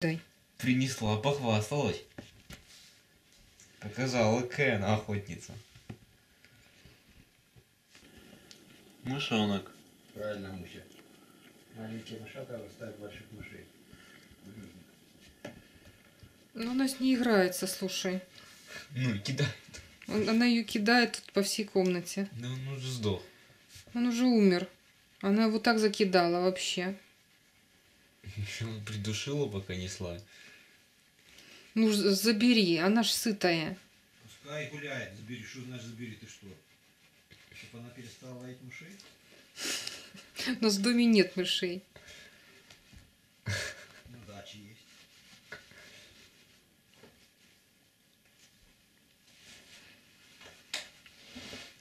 Дай. Принесла, похвасталась. Показала Кен, охотница. Мышонок. Правильно, Муся. Маленькие мышата растают больших мышей. Ну, она с ней играется, слушай. Ну, кидай. Он- Она ее кидает тут по всей комнате. Да он уже сдох. Он уже умер. Она его так закидала вообще. Придушила, пока несла. Ну, забери, она ж сытая. Пускай гуляет, забери. Что значит забери, ты что? Чтобы она перестала лаять мышей? У нас в доме нет мышей. На даче есть.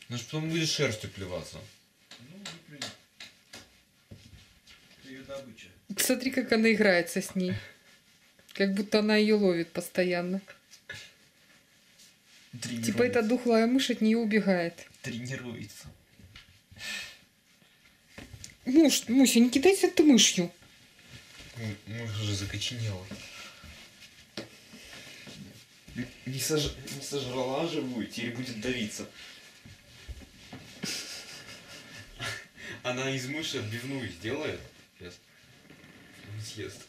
Ну что потом будет шерстью плеваться. Ну, выплюнь. Это ее добыча. Смотри, как она играется с ней. Как будто она ее ловит постоянно. Типа эта духлая мышь от нее убегает. Тренируется. Муж, Муся, не кидайся ты мышью. Мышь уже закоченела. Не, сож... не сожрала живую, теперь будет давиться. Она из мыши отбивную сделает. Сейчас. Он съест.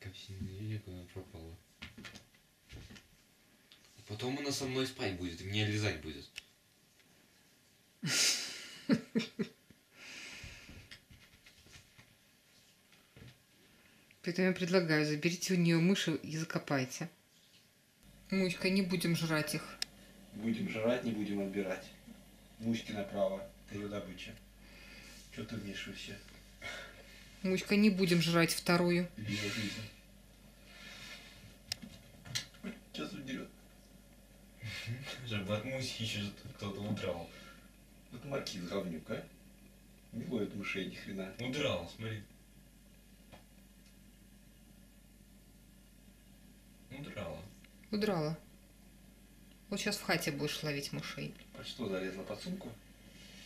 Как сильно куда пропала. Потом она со мной спать будет, и меня лизать будет. Поэтому я предлагаю, заберите у нее мыши и закопайте. Муська, не будем жрать их. Будем жрать, не будем отбирать. Муськи направо. Это ее добыча. Что ты вмешиваешься Муська, не будем жрать вторую. Сейчас удерет. Чтобы от муси еще кто-то удрал. Вот маркиз говнюк, а? Не ловит мышей ни хрена. Удрал, смотри. Удрала. Удрала. Вот сейчас в хате будешь ловить мышей. Под что залезла под сумку?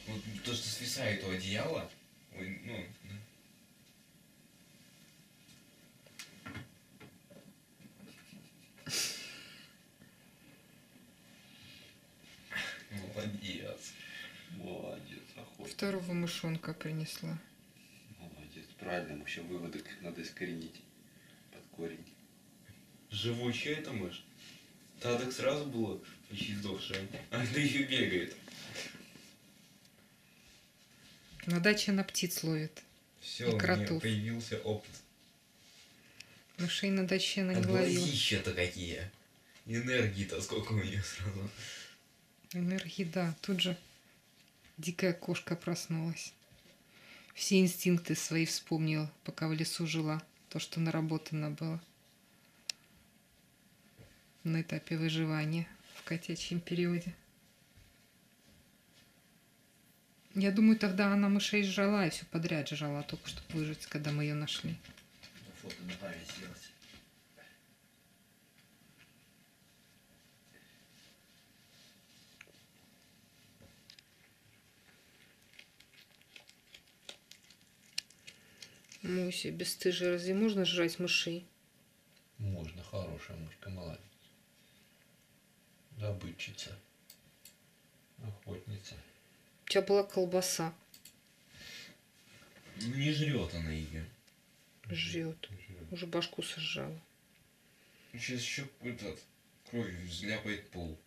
Вот то, что свисает у одеяла. Ой, ну, да. Молодец. Молодец, охотник. Второго мышонка принесла. Молодец. Правильно, Муся, выводок надо искоренить. Под корень. Живучая эта мышь. Та так сразу было почти сдохшая. А это еще бегает. На даче она птиц ловит. Все, И у меня кротов. появился опыт. Мышей на даче она А не ловила. глазища-то какие. Энергии-то сколько у нее сразу. Энергии, да. Тут же дикая кошка проснулась. Все инстинкты свои вспомнила, пока в лесу жила. То, что наработано было. На этапе выживания в котячьем периоде. Я думаю, тогда она мышей жрала и все подряд жрала, только чтобы выжить, когда мы ее нашли. Фото на. Муся, бесстыжая, разве можно жрать мышей? Можно, хорошая мушка, молодец. Добытчица. Охотница. У тебя была колбаса. Не жрет она ее. Жрет. Уже башку сожрала. Сейчас еще этот кровью взляпает пол.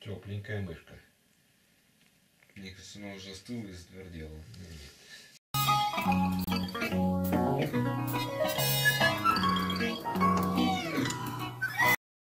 Тепленькая мышка. Мне кажется, она уже остыла и затвердела. Нет.